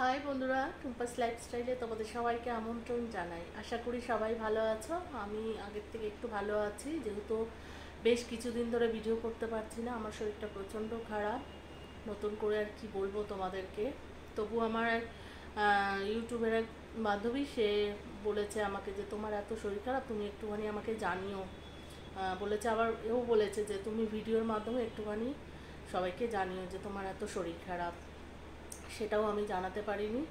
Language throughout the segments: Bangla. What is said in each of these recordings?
হাই বন্ধুরা টুম্পাস লাইফস্টাইলে তোমাদের সবাইকে আমন্ত্রণ জানাই। আশা করি সবাই ভালো আছো। আমি আগের থেকে একটু ভালো আছি, যেহেতু বেশ কিছুদিন ধরে ভিডিও করতে পারছি না, আমার শরীরটা প্রচণ্ড খারাপ। নতুন করে আর কি বলব তোমাদেরকে? তবু আমার ইউটিউবের এক বান্ধবী, সে বলেছে আমাকে যে, তোমার এত শরীর খারাপ, তুমি একটুখানি আমাকে জানিও। বলেছে আবার এও বলেছে যে, তুমি ভিডিওর মাধ্যমে একটুখানি সবাইকে জানিও যে, তোমার এত শরীর খারাপ। সেটাও আমি জানাতে পারিনি।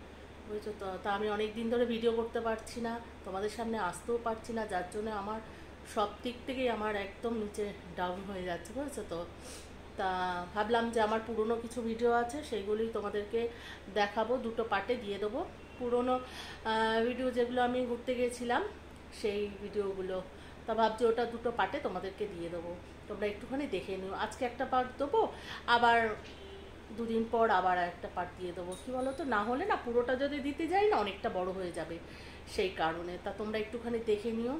বুঝছ তো? তা আমি অনেক দিন ধরে ভিডিও করতে পারছি না, তোমাদের সামনে আসতেও পারছি না, যার জন্য আমার সব দিক থেকেই আমার একদম নিচে ডাউন হয়ে যাচ্ছে, বুঝেছ তো? তা ভাবলাম যে আমার পুরনো কিছু ভিডিও আছে সেইগুলি তোমাদেরকে দেখাবো, দুটো পার্টে দিয়ে দেবো। পুরনো ভিডিও যেগুলো আমি ঘুরতে গিয়েছিলাম, সেই ভিডিওগুলো তা ভাবছি ওটা দুটো পার্টে তোমাদেরকে দিয়ে দেবো। তোমরা একটুখানি দেখে নিও। আজকে একটা পার্ট দেবো, আবার দুদিন পর আবার একটা পার্ট দিয়ে দেবো। কী বলো তো না হলে না পুরোটা যদি দিতে যাই না অনেকটা বড় হয়ে যাবে সেই কারণে। তা তোমরা একটুখানি দেখে নিও।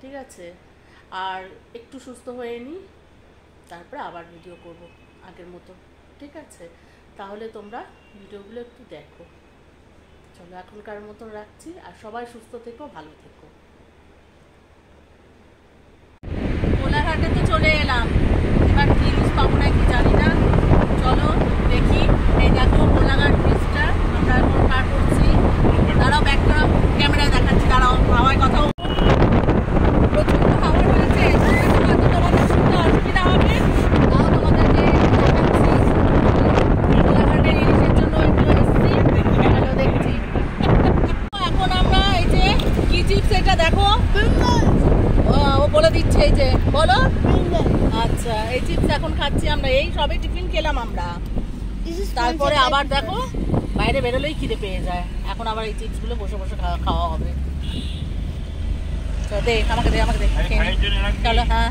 ঠিক আছে? আর একটু সুস্থ হয়ে নিই তারপরে আবার ভিডিও করব আগের মতো। ঠিক আছে? তাহলে তোমরা ভিডিওগুলো একটু দেখো। চলো এখনকার মতন রাখছি। আর সবাই সুস্থ থেকো, ভালো থেকো কোলাঘাটে তো চলে এলাম এবার কি জিনিস পাবো নাকি জানি না চলো দেখি এই দেখো কোলাঘাট ব্রিজটা আমরা এখন পার করছি দাঁড়াও ব্যাকটা ক্যামেরায় দেখাচ্ছি দাঁড়াও হাওয়ায় কথা বলব। প্রচণ্ড হাওয়া রয়েছে হয়তো তোমাদের শুনতে অসুবিধা হবে তাও তোমাদেরকে দেখাচ্ছি কোলাঘাটের ইলিশের জন্য একটু এসেছি ভালো দেখছি এখন আমরা এই যে কি চিপস এটা দেখো ও ও বলে এই যে বলো? আচ্ছা এই চিপস এখন খাচ্ছি আমরা এই সবে টিফিন খেলাম আমরা। তারপরে আবার দেখো বাইরে বেরোলেই খিদে পেয়ে যায়। এখন আবার এই চিপসগুলো বসে বসে খাওয়া খাওয়া হবে। চল দে আমাকে দে আমাকে দে চলো হ্যাঁ।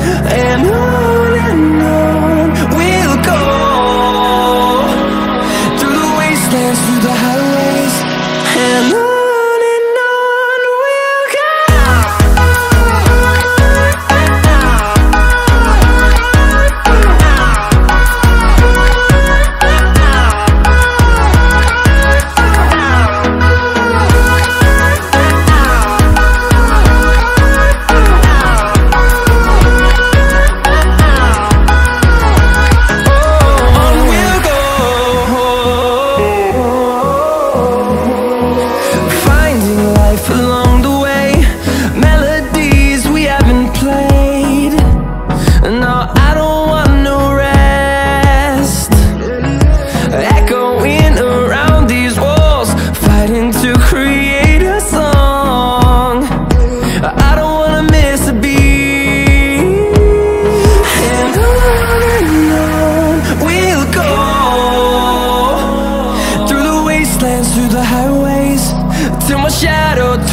and I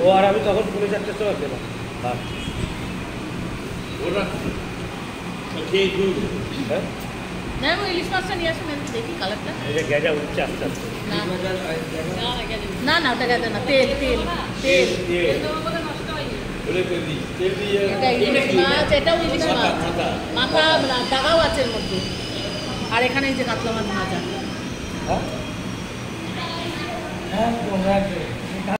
ও আর আমি তখন পুলিশ চারটের সময় পেলাম। হ্যাঁ? না না তেল তেল তেল। মাথা না, আছে এর মধ্যে আর এখানে যে কাতলা মাছ ভাজা। হ্যাঁ? একদম একদম